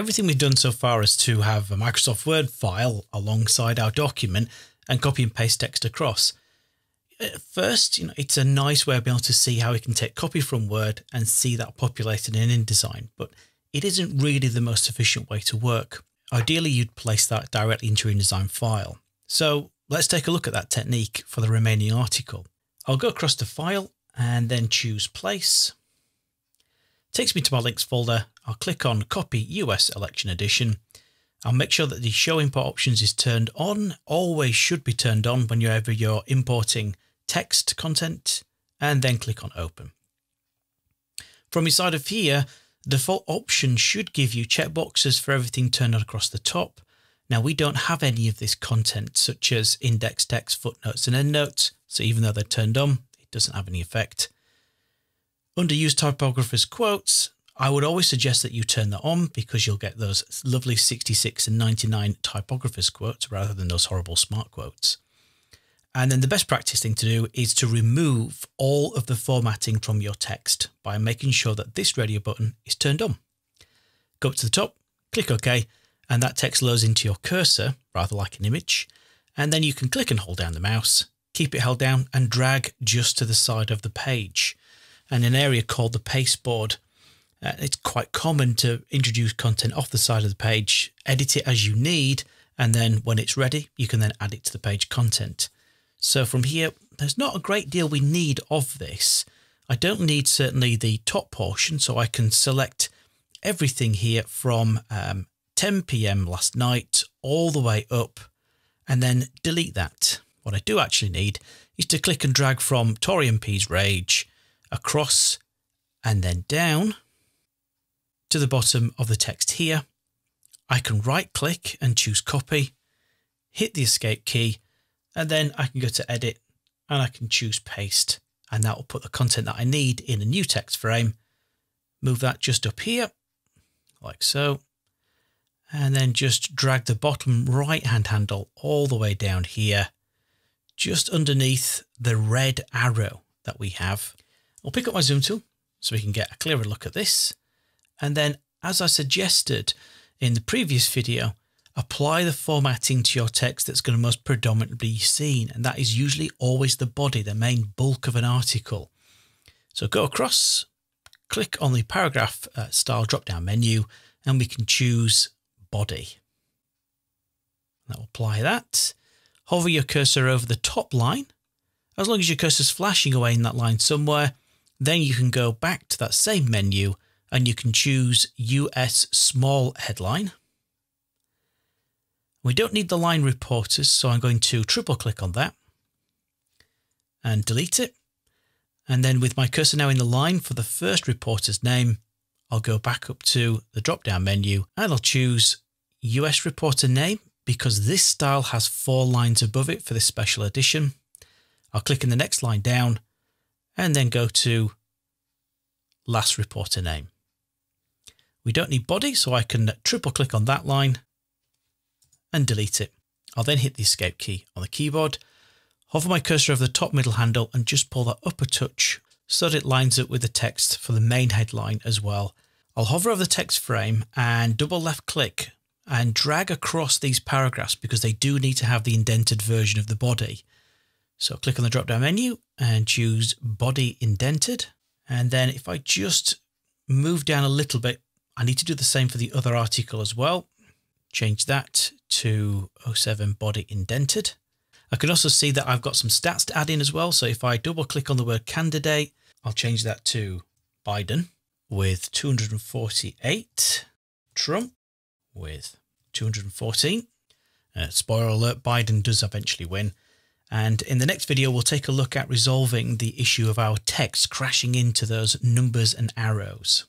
everything we've done so far is to have a Microsoft Word file alongside our document and copy and paste text across. At first, you know, it's a nice way of being able to see how we can take copy from Word and see that populated in InDesign, but it isn't really the most efficient way to work. Ideally, you'd place that directly into your InDesign file. So let's take a look at that technique for the remaining article. I'll go across to File and then choose Place. Takes me to my links folder. I'll click on Copy US Election Edition. I'll make sure that the Show Import options is turned on. Always should be turned on whenever you're importing text content and then click on Open. From inside of here, default options should give you checkboxes for everything turned on across the top. Now we don't have any of this content such as index text, footnotes and endnotes. So even though they're turned on, it doesn't have any effect. Under use typographers quotes, I would always suggest that you turn that on because you'll get those lovely 66 and 99 typographers quotes rather than those horrible smart quotes. And then the best practice thing to do is to remove all of the formatting from your text by making sure that this radio button is turned on. Go up to the top, click OK, and that text loads into your cursor, rather like an image. And then you can click and hold down the mouse, keep it held down and drag just to the side of the page. And an area called the pasteboard. Uh, it's quite common to introduce content off the side of the page, edit it as you need, and then when it's ready, you can then add it to the page content. So from here, there's not a great deal we need of this. I don't need certainly the top portion, so I can select everything here from um, 10 p.m. last night all the way up and then delete that. What I do actually need is to click and drag from Tori P's Rage across and then down to the bottom of the text here. I can right click and choose copy, hit the escape key and then I can go to edit and I can choose paste and that will put the content that I need in a new text frame. Move that just up here like so. And then just drag the bottom right hand handle all the way down here, just underneath the red arrow that we have. I'll pick up my zoom tool so we can get a clearer look at this. And then as I suggested in the previous video, apply the formatting to your text that's going to most predominantly be seen. And that is usually always the body, the main bulk of an article. So go across, click on the paragraph uh, style drop down menu, and we can choose body. That will apply that. Hover your cursor over the top line. As long as your cursor is flashing away in that line somewhere, then you can go back to that same menu and you can choose US small headline. We don't need the line reporters, so I'm going to triple click on that and delete it. And then with my cursor now in the line for the first reporter's name, I'll go back up to the drop down menu and I'll choose US reporter name because this style has four lines above it for this special edition. I'll click in the next line down and then go to last reporter name. We don't need body, so I can triple click on that line and delete it. I'll then hit the escape key on the keyboard, hover my cursor over the top middle handle and just pull that up a touch so that it lines up with the text for the main headline as well. I'll hover over the text frame and double left click and drag across these paragraphs because they do need to have the indented version of the body. So click on the drop down menu and choose body indented. And then if I just move down a little bit, I need to do the same for the other article as well. Change that to 07 body indented. I can also see that I've got some stats to add in as well. So if I double click on the word candidate, I'll change that to Biden with 248, Trump with 214. Uh, spoiler alert, Biden does eventually win. And in the next video, we'll take a look at resolving the issue of our text crashing into those numbers and arrows.